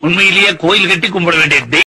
உண்மையிலேயே கோயில் கட்டி கும்பிட வேண்டிய